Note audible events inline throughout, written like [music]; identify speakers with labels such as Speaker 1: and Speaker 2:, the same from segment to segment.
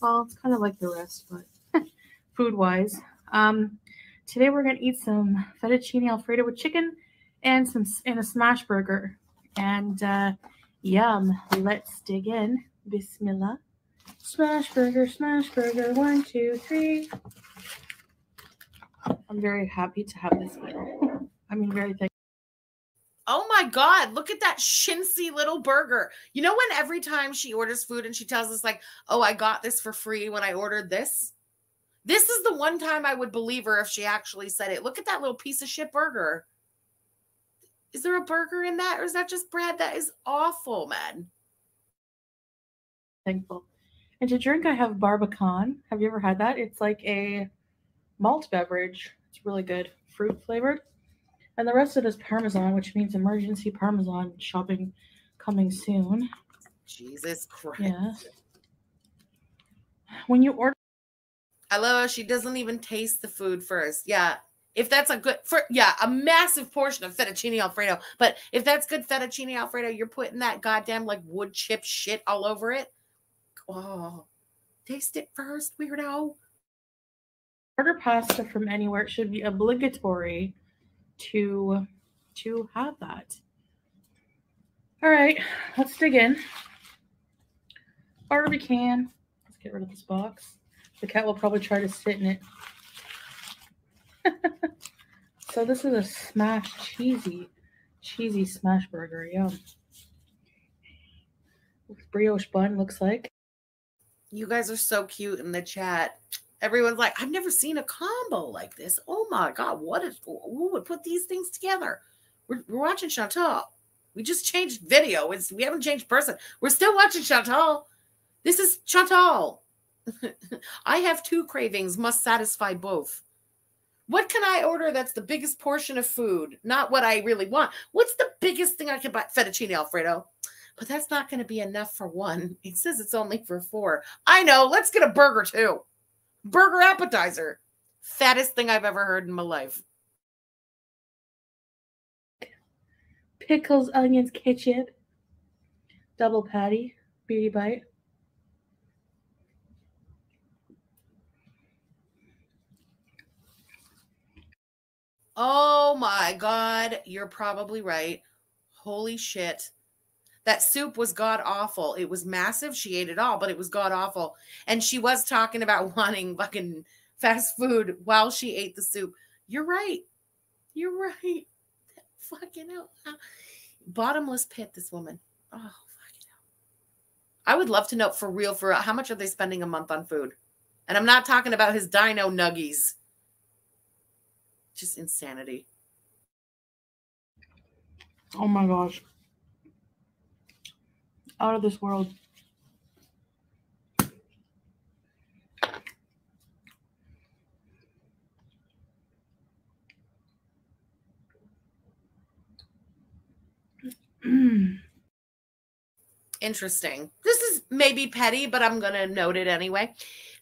Speaker 1: Well, it's kind of like the rest, but [laughs] food wise. Um, today we're gonna eat some fettuccine alfredo with chicken and some and a smash burger. And uh, yum! Let's dig in. Bismillah. Smash burger, smash burger. One, two, three. I'm very happy to have this meal. I mean, very thankful.
Speaker 2: Oh my God, look at that chintzy little burger. You know, when every time she orders food and she tells us, like, oh, I got this for free when I ordered this? This is the one time I would believe her if she actually said it. Look at that little piece of shit burger. Is there a burger in that or is that just bread? That is awful, man.
Speaker 1: Thankful. And to drink, I have Barbican. Have you ever had that? It's like a malt beverage. It's really good, fruit flavored. And the rest of it is Parmesan, which means emergency Parmesan shopping coming soon.
Speaker 2: Jesus Christ.
Speaker 1: Yes. When you order
Speaker 2: I love how she doesn't even taste the food first. Yeah. If that's a good for yeah, a massive portion of fettuccine alfredo. But if that's good fettuccine alfredo, you're putting that goddamn like wood chip shit all over it. Oh, taste it first, weirdo.
Speaker 1: Order pasta from anywhere. It should be obligatory to to have that. All right, let's dig in. We can. Let's get rid of this box. The cat will probably try to sit in it. [laughs] so this is a smash cheesy, cheesy smash burger. Yum. Brioche bun looks like.
Speaker 2: You guys are so cute in the chat. Everyone's like, I've never seen a combo like this. Oh my God, what is, who would put these things together? We're, we're watching Chantal. We just changed video. It's, we haven't changed person. We're still watching Chantal. This is Chantal. [laughs] I have two cravings, must satisfy both. What can I order that's the biggest portion of food? Not what I really want. What's the biggest thing I can buy? Fettuccine Alfredo. But that's not going to be enough for one. It says it's only for four. I know. Let's get a burger too. Burger appetizer. Fattest thing I've ever heard in my life.
Speaker 1: Pickles, onions, ketchup. Double patty. Beauty bite.
Speaker 2: Oh my God. You're probably right. Holy shit. That soup was god awful. It was massive. She ate it all, but it was god awful. And she was talking about [laughs] wanting fucking fast food while she ate the soup. You're right. You're right. [laughs] Fucking hell. Bottomless pit, this woman. Oh, fucking hell. I would love to know for real, for real, how much are they spending a month on food? And I'm not talking about his dino nuggies just insanity.
Speaker 1: Oh my gosh. Out of this world. [clears throat]
Speaker 2: Interesting. This is maybe petty, but I'm going to note it anyway.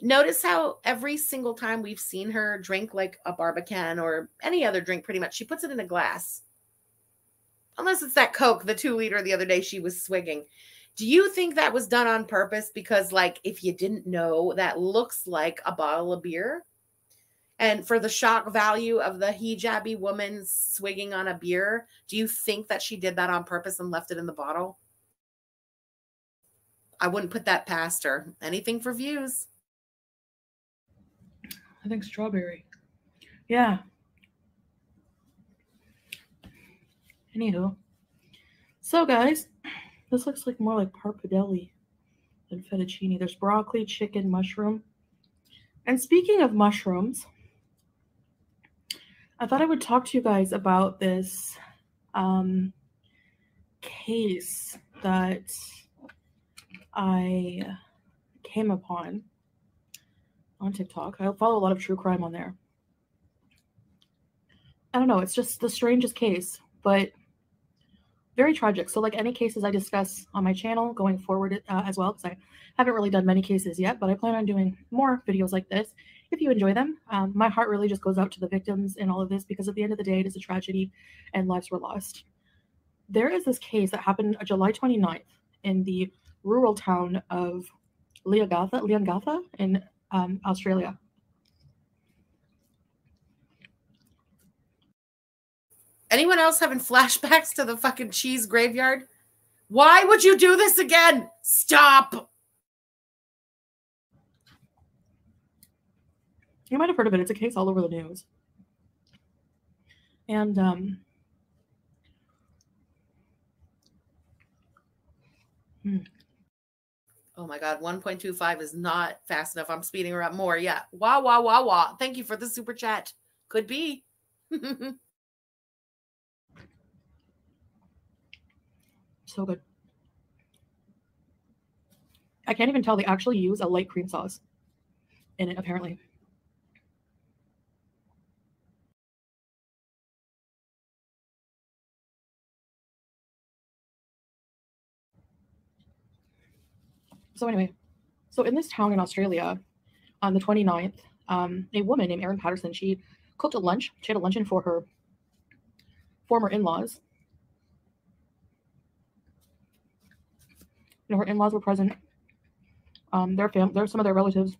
Speaker 2: Notice how every single time we've seen her drink like a barbican or any other drink, pretty much, she puts it in a glass. Unless it's that Coke, the two liter the other day she was swigging. Do you think that was done on purpose? Because, like, if you didn't know, that looks like a bottle of beer. And for the shock value of the hijabi woman swigging on a beer, do you think that she did that on purpose and left it in the bottle? I wouldn't put that past her. Anything for views.
Speaker 1: I think strawberry. Yeah. Anywho. So, guys, this looks like more like pappardelle than fettuccine. There's broccoli, chicken, mushroom. And speaking of mushrooms, I thought I would talk to you guys about this um, case that I came upon on TikTok. I follow a lot of true crime on there. I don't know, it's just the strangest case, but very tragic. So, like any cases I discuss on my channel going forward uh, as well, because I haven't really done many cases yet, but I plan on doing more videos like this. If you enjoy them, um, my heart really just goes out to the victims in all of this because at the end of the day, it is a tragedy and lives were lost. There is this case that happened July 29th in the rural town of Leongatha, Leongatha in um, Australia.
Speaker 2: Anyone else having flashbacks to the fucking cheese graveyard? Why would you do this again? Stop.
Speaker 1: You might have heard of it. It's a case all over the news. And um, hmm.
Speaker 2: Oh my God, 1.25 is not fast enough. I'm speeding her up more. Yeah. Wah, wah, wah, wah. Thank you for the super chat. Could be. [laughs]
Speaker 1: so good. I can't even tell they actually use a light cream sauce in it, apparently. So anyway, so in this town in Australia, on the 29th, um, a woman named Erin Patterson, she cooked a lunch. She had a luncheon for her former in-laws. You know, her in-laws were present. Um, their fam, there's some of their relatives.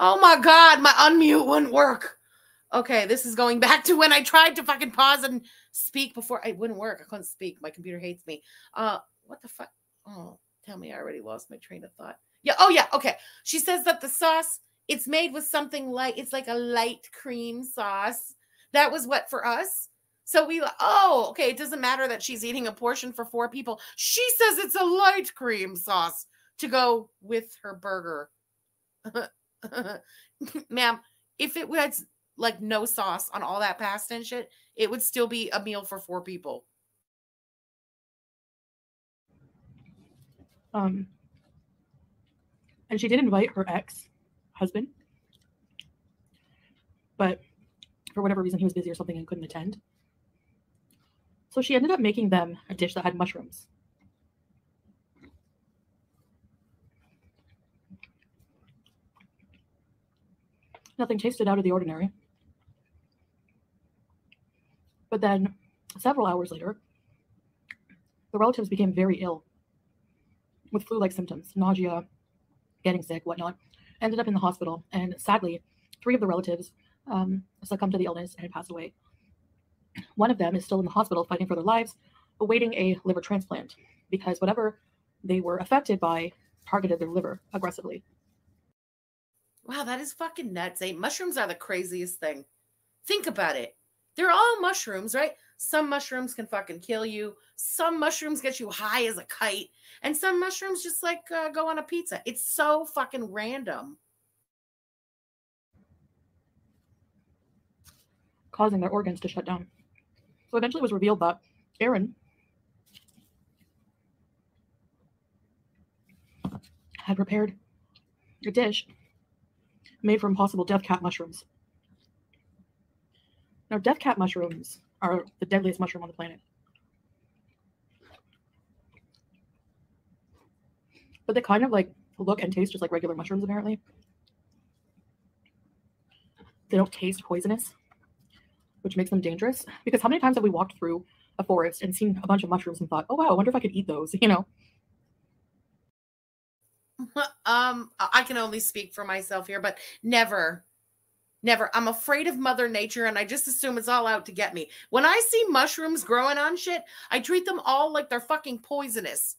Speaker 2: Oh my god, my unmute wouldn't work. Okay, this is going back to when I tried to fucking pause and speak before it wouldn't work. I couldn't speak. My computer hates me. Uh, what the fuck? Oh, tell me, I already lost my train of thought. Yeah. Oh, yeah. Okay. She says that the sauce it's made with something light. It's like a light cream sauce. That was what for us. So we, oh, okay. It doesn't matter that she's eating a portion for four people. She says it's a light cream sauce to go with her burger. [laughs] Ma'am, if it was like no sauce on all that pasta and shit, it would still be a meal for four people.
Speaker 1: Um, and she did invite her ex husband, but for whatever reason, he was busy or something and couldn't attend. So she ended up making them a dish that had mushrooms. Nothing tasted out of the ordinary. But then several hours later, the relatives became very ill with flu like symptoms, nausea, getting sick, whatnot. Ended up in the hospital. And sadly, three of the relatives um, succumbed to the illness and passed away. One of them is still in the hospital fighting for their lives, awaiting a liver transplant because whatever they were affected by targeted their liver aggressively.
Speaker 2: Wow, that is fucking nuts. Eh? Mushrooms are the craziest thing. Think about it. They're all mushrooms, right? Some mushrooms can fucking kill you. Some mushrooms get you high as a kite. And some mushrooms just like uh, go on a pizza. It's so fucking random.
Speaker 1: Causing their organs to shut down. So eventually it was revealed that Erin had prepared a dish made from possible death cap mushrooms. Now, death cap mushrooms are the deadliest mushroom on the planet. But they kind of like look and taste just like regular mushrooms, apparently. They don't taste poisonous, which makes them dangerous. Because how many times have we walked through a forest and seen a bunch of mushrooms and thought, oh, wow, I wonder if I could eat those, [laughs] you know? [laughs]
Speaker 2: um, I can only speak for myself here, but never Never. I'm afraid of Mother Nature and I just assume it's all out to get me. When I see mushrooms growing on shit, I treat them all like they're fucking poisonous.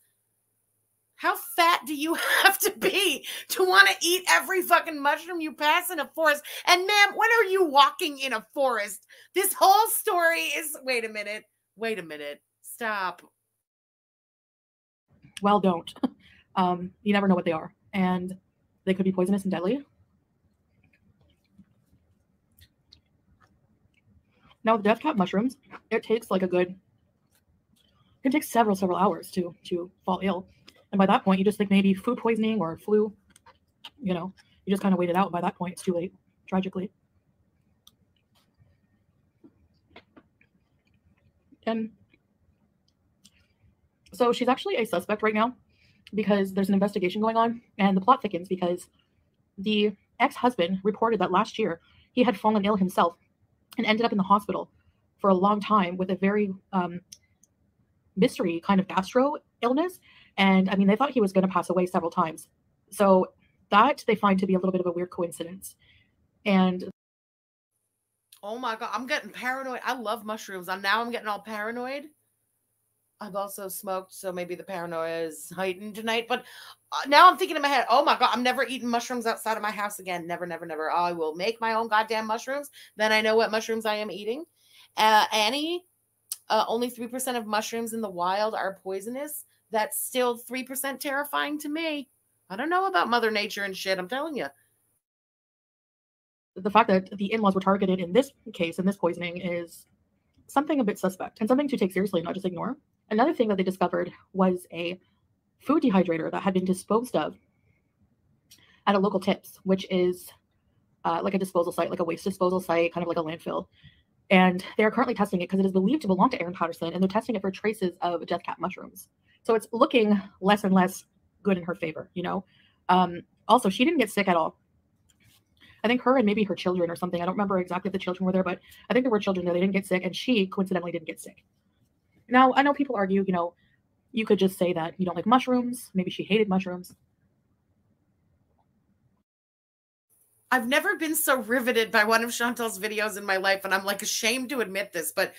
Speaker 2: How fat do you [laughs] have to be to want to eat every fucking mushroom you pass in a forest? And ma'am, when are you walking in a forest? This whole story is wait a minute. Wait a minute. Stop.
Speaker 1: Well, don't. [laughs] Um, you never know what they are. And they could be poisonous and deadly. Now with death cap mushrooms, it takes like a good it can take several, several hours to to fall ill. And by that point, you just think maybe food poisoning or flu, you know, you just kind of wait it out. By that point, it's too late, tragically. And so she's actually a suspect right now because there's an investigation going on and the plot thickens because the ex-husband reported that last year he had fallen ill himself and ended up in the hospital for a long time with a very um, mystery kind of gastro illness. And I mean, they thought he was going to pass away several times. So that they find to be a little bit of a weird coincidence. And
Speaker 2: Oh my god, I'm getting paranoid. I love mushrooms. I'm now I'm getting all paranoid. I've also smoked, so maybe the paranoia is heightened tonight. But uh, now I'm thinking in my head, oh my god, I'm never eating mushrooms outside of my house again. Never, never, never. I will make my own goddamn mushrooms. Then I know what mushrooms I am eating. Uh, Annie, uh, only three percent of mushrooms in the wild are poisonous. That's still three percent terrifying to me. I don't know about Mother Nature and shit. I'm telling you.
Speaker 1: The fact that the in laws were targeted in this case, in this poisoning, is something a bit suspect and something to take seriously, not just ignore. Another thing that they discovered was a food dehydrator that had been disposed of at a local tips, which is uh, like a disposal site, like a waste disposal site, kind of like a landfill. And they are currently testing it because it is believed to belong to Erin Patterson, and they're testing it for traces of death cap mushrooms. So it's looking less and less good in her favor, you know. Um, also, she didn't get sick at all. I think her and maybe her children or something. I don't remember exactly if the children were there, but I think there were children there. They didn't get sick, and she coincidentally didn't get sick. Now, I know people argue, you know, you could just say that you don't like mushrooms. Maybe she hated mushrooms.
Speaker 2: I've never been so riveted by one of Chantal's videos in my life, and I'm like ashamed to admit this, but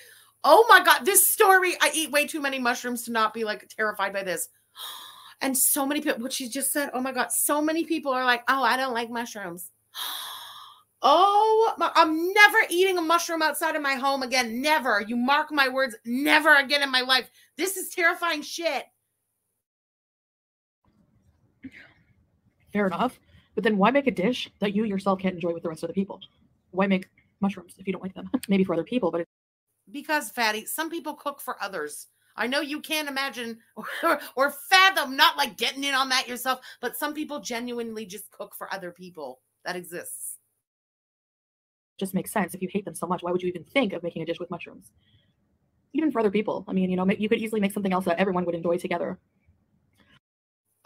Speaker 2: oh my god, this story! I eat way too many mushrooms to not be like terrified by this. [gasps] And so many people, what she just said, oh my god, so many people are like, oh, I don't like mushrooms. [gasps] Oh, my, I'm never eating a mushroom outside of my home again. Never. You mark my words, never again in my life. This is terrifying shit.
Speaker 1: Fair enough. But then why make a dish that you yourself can't enjoy with the rest of the people? Why make mushrooms if you don't like them? [laughs] Maybe for other people, but
Speaker 2: because fatty, some people cook for others. I know you can't imagine [laughs] or, or fathom not like getting in on that yourself, but some people genuinely just cook for other people. That exists
Speaker 1: just makes sense. If you hate them so much, why would you even think of making a dish with mushrooms? Even for other people. I mean, you know, you could easily make something else that everyone would enjoy together.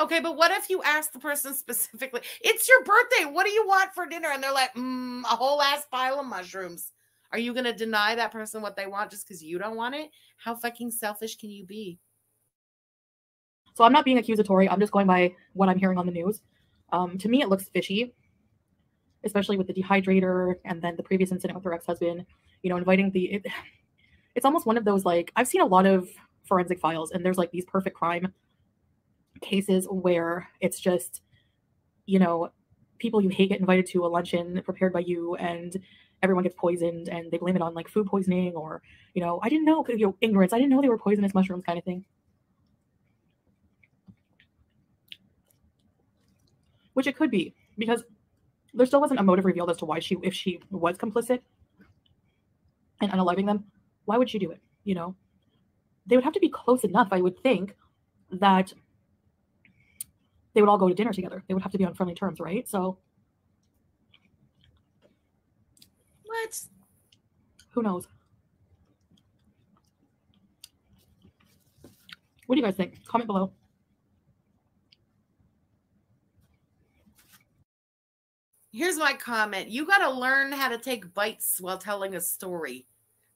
Speaker 2: Okay, but what if you ask the person [laughs] specifically, it's your birthday, what do you want for dinner? And they're like, mm, a whole ass pile of mushrooms. Are you going to deny that person what they want just because you don't want it? How fucking selfish can you be?
Speaker 1: So I'm not being accusatory. I'm just going by what I'm hearing on the news. Um, to me, it looks fishy especially with the dehydrator and then the previous incident with her ex-husband you know inviting the it, [sighs] it's almost one of those like i've seen a lot of forensic files and there's like these perfect crime cases where it's just you know people you hate get invited to a luncheon prepared by you and everyone gets poisoned and they blame it on like food poisoning or you know i didn't know you know ignorance i didn't know they were poisonous mushrooms kind of thing which it could be because there still wasn't a motive revealed as to why she, if she was complicit in unaliving them, why would she do it? You know, they would have to be close enough, I would think, that they would all go to dinner together. They would have to be on friendly terms, right? So,
Speaker 2: what?
Speaker 1: Who knows? What do you guys think? Comment below.
Speaker 2: Here's my comment. You got to learn how to take bites while telling a story.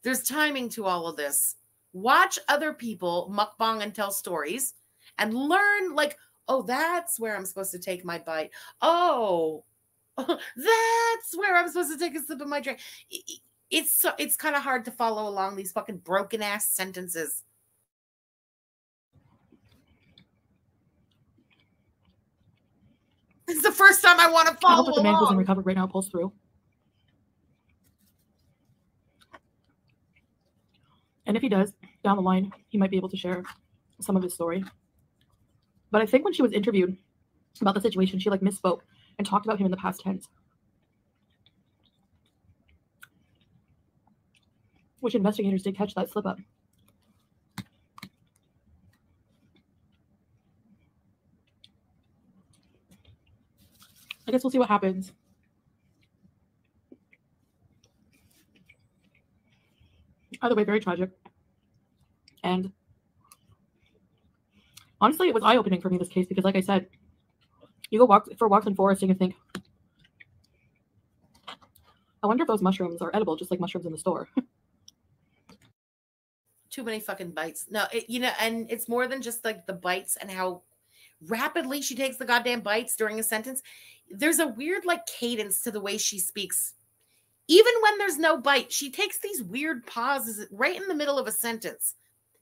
Speaker 2: There's timing to all of this. Watch other people mukbang and tell stories and learn, like, oh, that's where I'm supposed to take my bite. Oh, [laughs] that's where I'm supposed to take a sip of my drink. It's so, it's kind of hard to follow along these fucking broken ass sentences. It's the first time I want to follow. I hope that the man who's in
Speaker 1: recovery right now pulls through. And if he does, down the line, he might be able to share some of his story. But I think when she was interviewed about the situation, she like misspoke and talked about him in the past tense. Which investigators did catch that slip up. I guess we'll see what happens. Either way, very tragic. And honestly, it was eye opening for me this case because, like I said, you go walk for walks in forest you can think, I wonder if those mushrooms are edible, just like mushrooms in the store. [laughs]
Speaker 2: Too many fucking bites. No, it, you know, and it's more than just like the bites and how rapidly she takes the goddamn bites during a sentence. There's a weird like cadence to the way she speaks. Even when there's no bite, she takes these weird pauses right in the middle of a sentence.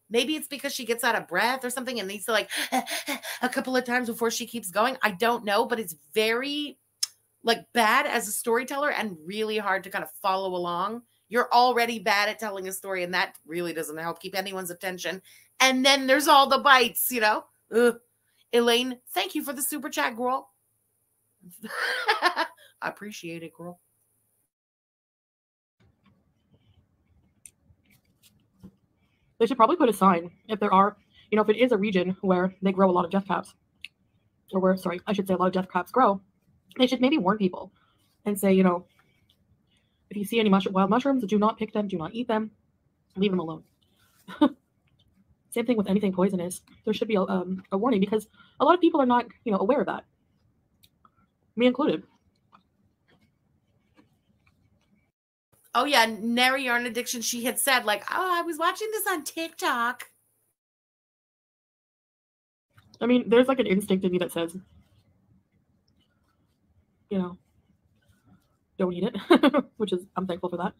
Speaker 2: Maybe it's because she gets out of breath or something and needs to like [sighs] a couple of times before she keeps going. I don't know, but it's very like bad as a storyteller and really hard to kind of follow along. You're already bad at telling a story, and that really doesn't help keep anyone's attention. And then there's all the bites, you know. Ugh. Elaine, thank you for the super chat, girl. [laughs] I appreciate it, girl.
Speaker 1: They should probably put a sign if there are, you know, if it is a region where they grow a lot of death caps, or where, sorry, I should say a lot of death caps grow, they should maybe warn people and say, you know, if you see any mush- wild mushrooms, do not pick them, do not eat them, leave them alone. [laughs] Same thing with anything poisonous. There should be a, um, a warning because a lot of people are not, you know, aware of that. Me included.
Speaker 2: Oh yeah, Nary Yarn Addiction. She had said like, "Oh, I was watching this on TikTok."
Speaker 1: I mean, there's like an instinct in me that says, you know, don't eat it, [laughs] which is I'm thankful for that.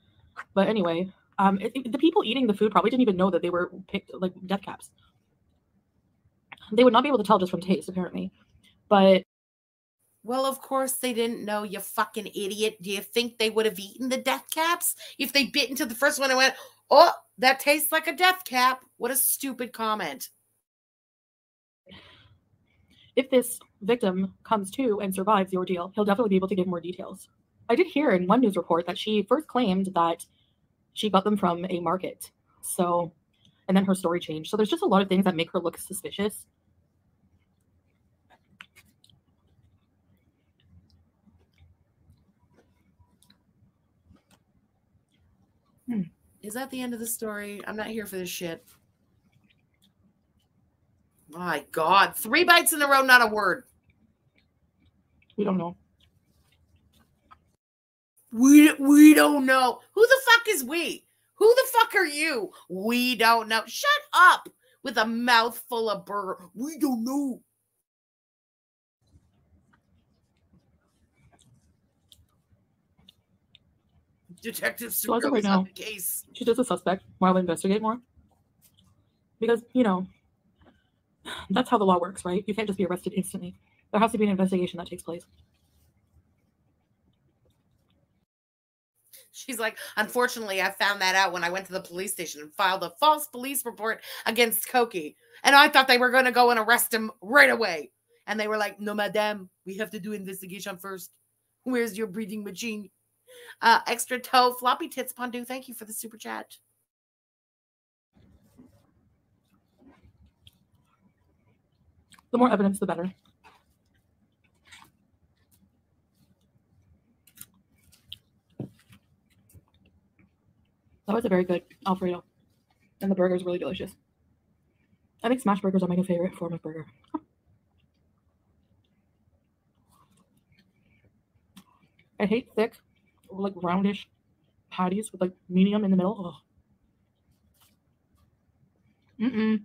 Speaker 1: But anyway, um, it, it, the people eating the food probably didn't even know that they were picked like death caps. They would not be able to tell just from taste, apparently. But
Speaker 2: well, of course they didn't know, you fucking idiot. Do you think they would have eaten the death caps if they bit into the first one and went, "Oh, that tastes like a death cap"? What a stupid comment.
Speaker 1: If this victim comes to and survives the ordeal, he'll definitely be able to give more details. I did hear in one news report that she first claimed that she got them from a market. So, and then her story changed. So there's just a lot of things that make her look suspicious.
Speaker 2: Hmm. Is that the end of the story? I'm not here for this shit. My God. Three bites in a row, not a word.
Speaker 1: We don't know.
Speaker 2: We we don't know. Who the fuck is we? Who the fuck are you? We don't know. Shut up with a mouthful of burger. We don't know. Detective
Speaker 1: so right now, the case. She's just a suspect while we investigate more. Because, you know, that's how the law works, right? You can't just be arrested instantly. There has to be an investigation that takes place.
Speaker 2: She's like, unfortunately, I found that out when I went to the police station and filed a false police report against Koki. And I thought they were going to go and arrest him right away. And they were like, no, madame, we have to do investigation first. Where's your breathing machine? Uh, extra toe, floppy tits, Pondu. Thank you for the super chat.
Speaker 1: The more evidence, the better. That was a very good Alfredo. And the burger is really delicious. I think smash burgers are my favorite form of burger. [laughs] I hate thick, like roundish patties with like medium in the middle. Mm-mm.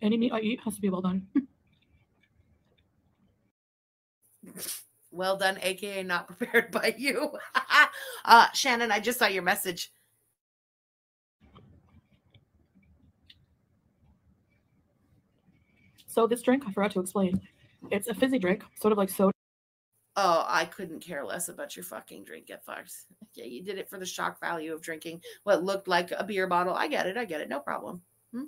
Speaker 1: Any meat I eat has to be well done. [laughs]
Speaker 2: well done, aka not [laughs] prepared by you. [laughs] uh, Shannon, I just saw your message.
Speaker 1: So this drink, I forgot to explain. It's a fizzy drink, sort of like soda.
Speaker 2: Oh, I couldn't care less about your fucking drink. Get fucked. [laughs] Yeah, you did it for the shock value of drinking what looked like a beer bottle. I get it. I get it. No problem. Hmm?